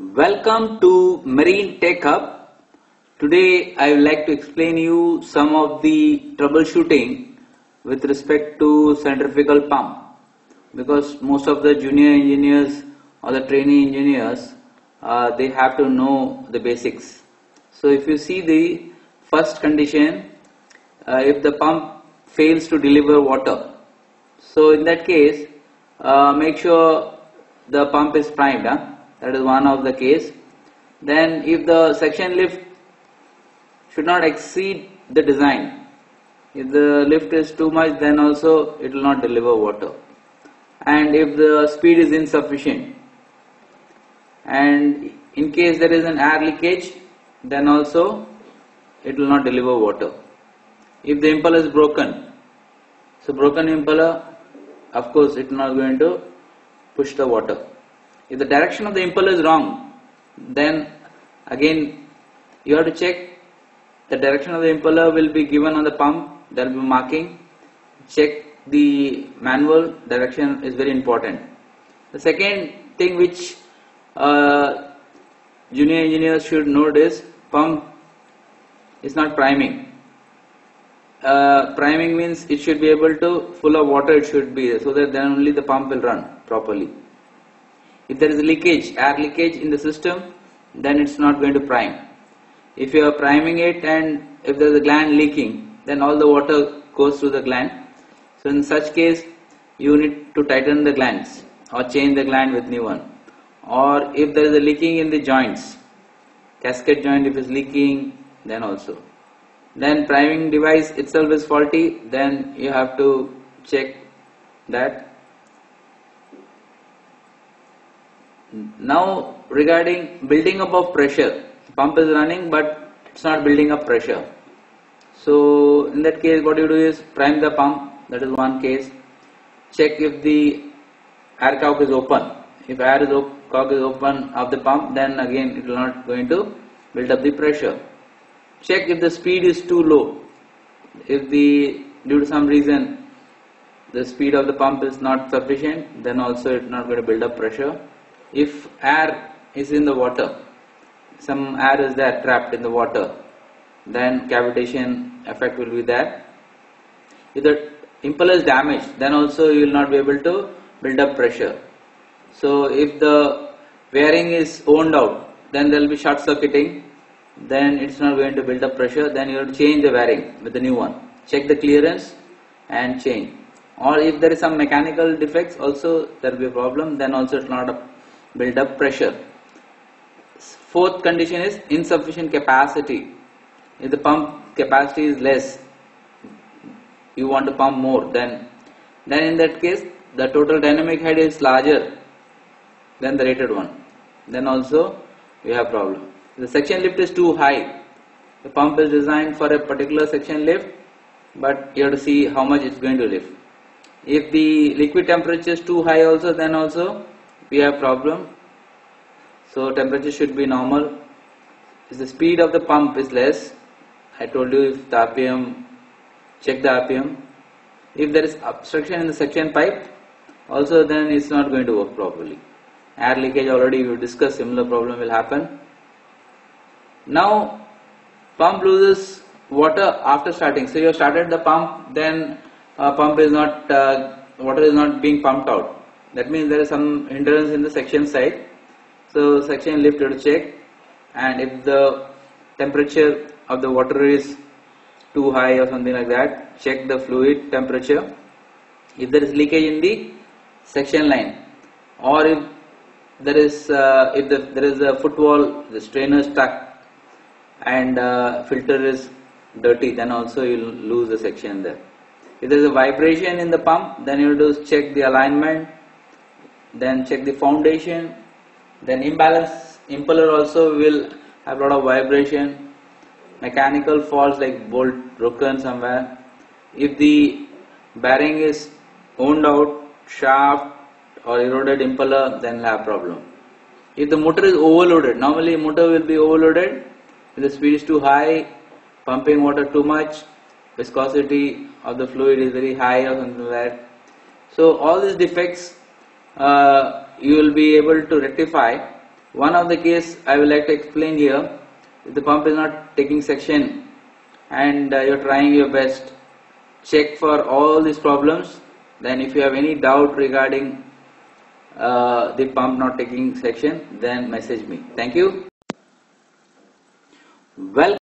Welcome to Marine Tech Hub. Today I would like to explain you some of the troubleshooting with respect to centrifugal pump because most of the junior engineers or the trainee engineers uh, they have to know the basics. So if you see the first condition uh, if the pump fails to deliver water so in that case uh, make sure the pump is primed huh? That is one of the case. Then if the suction lift should not exceed the design if the lift is too much then also it will not deliver water. And if the speed is insufficient and in case there is an air leakage then also it will not deliver water. If the impeller is broken so broken impeller of course it not going to push the water if the direction of the impeller is wrong, then again you have to check the direction of the impeller will be given on the pump, there will be marking. Check the manual direction is very important. The second thing which uh, junior engineers should note is pump is not priming. Uh, priming means it should be able to full of water it should be so that then only the pump will run properly. If there is leakage, air leakage in the system, then it's not going to prime. If you are priming it and if there is a gland leaking, then all the water goes through the gland. So in such case, you need to tighten the glands or change the gland with new one. Or if there is a leaking in the joints, gasket joint if it's leaking, then also. Then priming device itself is faulty, then you have to check that Now regarding building up of pressure, pump is running but it's not building up pressure. So in that case what you do is prime the pump, that is one case. Check if the air cock is open. If air is cock is open of the pump then again it will not going to build up the pressure. Check if the speed is too low. If the due to some reason the speed of the pump is not sufficient then also it is not going to build up pressure if air is in the water, some air is there trapped in the water, then cavitation effect will be there. If the impeller is damaged, then also you will not be able to build up pressure. So if the wear ring is owned out, then there will be short circuiting, then it's not going to build up pressure, then you have to change the wear ring with the new one. Check the clearance and change. Or if there is some mechanical defects also there will be a problem, then also it's not build up pressure. Fourth condition is insufficient capacity. If the pump capacity is less, you want to pump more, then then in that case the total dynamic head is larger than the rated one. Then also we have problem. the suction lift is too high, the pump is designed for a particular suction lift, but you have to see how much it's going to lift. If the liquid temperature is too high also, then also we have problem so temperature should be normal. If the speed of the pump is less I told you if the RPM check the RPM if there is obstruction in the suction pipe also then it's not going to work properly. Air leakage already we discussed similar problem will happen. Now pump loses water after starting. So you started the pump then uh, pump is not uh, water is not being pumped out that means there is some hindrance in the suction side. So suction lift to check. And if the temperature of the water is too high or something like that check the fluid temperature. If there is leakage in the suction line or if there is uh, if the, there is a foot valve the strainer stuck and uh, filter is dirty then also you will lose the suction there. If there is a vibration in the pump then you have to check the alignment then check the foundation then imbalance impeller also will have a lot of vibration. Mechanical faults like bolt broken somewhere. If the bearing is owned out shaft or eroded impeller then have problem. If the motor is overloaded normally motor will be overloaded. If the speed is too high pumping water too much viscosity of the fluid is very high or something like that. So all these defects uh, you will be able to rectify one of the case I would like to explain here. If the pump is not taking suction and uh, you're trying your best, check for all these problems. Then if you have any doubt regarding uh, the pump not taking suction, then message me. Thank you. Welcome.